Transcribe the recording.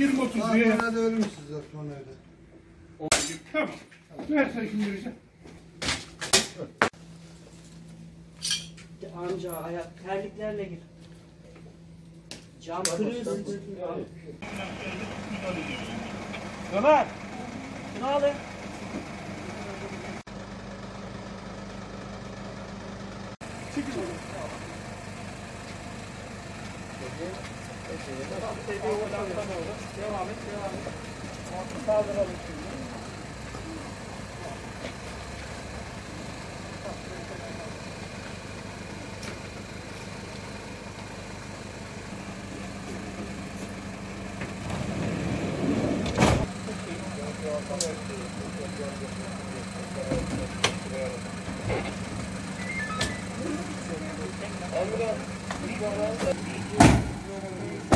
20 30 liraya. Osmanlı'da ölmüşsünüz Osmanlı'da. Tamam. Ver sen şimdi bize. Amca ayak terliklerle gir. Cam kırıyorsun. Ömer. Şunu al ya. Devam et, devam et. Kaldıralım şimdi. Ambulans. Thank you.